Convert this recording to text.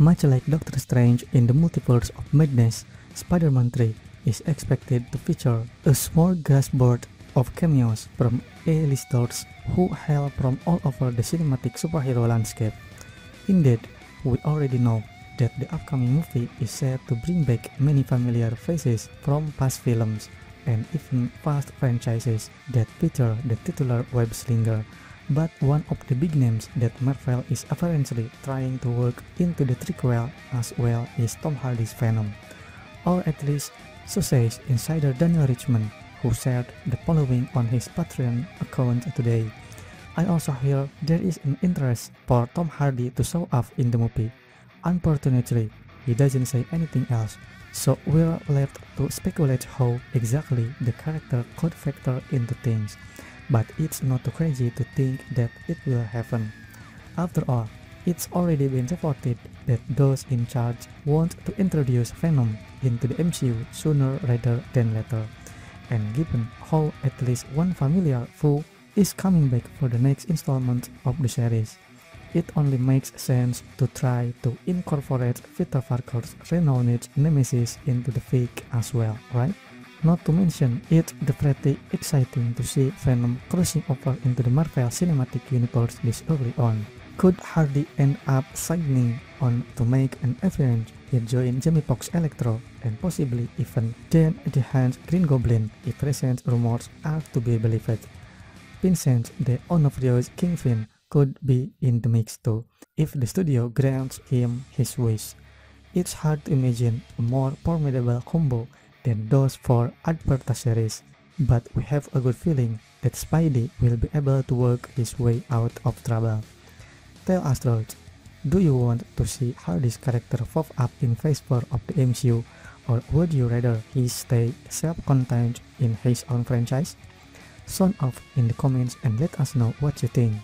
Much like Doctor Strange in the Multiverse of Madness, Spider-Man 3 is expected to feature a smorgasbord of cameos from A-listers who hail from all over the cinematic superhero landscape. Indeed, we already know that the upcoming movie is set to bring back many familiar faces from past films and even past franchises that feature the titular web slinger. But one of the big names that Marvel is apparently trying to work into the threequel as well is Tom Hardy's Venom. Or at least, so says insider Daniel Richtman, who shared the following on his Patreon account today. I also hear there is an interest for Tom Hardy to show up in the movie. Unfortunately, he doesn't say anything else, so we're left to speculate how exactly the character could factor into things. But it's not too crazy to think that it will happen. After all, it's already been reported that those in charge want to introduce Venom into the MCU sooner rather than later. And given how at least one familiar foe is coming back for the next installment of the series, it only makes sense to try to incorporate Peter Parker's renowned nemesis into the fake as well, right? Not to mention, it's pretty exciting to see Venom crossing over into the Marvel Cinematic Universe this early on. Could Hardy end up signing on to make an appearance in join Jamie Foxx Electro and possibly even then the hand Green Goblin if recent rumors are to be believed. Vincent D'Onofrio's Kingpin could be in the mix too, if the studio grants him his wish. It's hard to imagine a more formidable combo than those for advertiseries, but we have a good feeling that Spidey will be able to work his way out of trouble. Tell us George, do you want to see Hardy's character pop up in phase 4 of the MCU or would you rather he stay self-contained in his own franchise? Sound off in the comments and let us know what you think.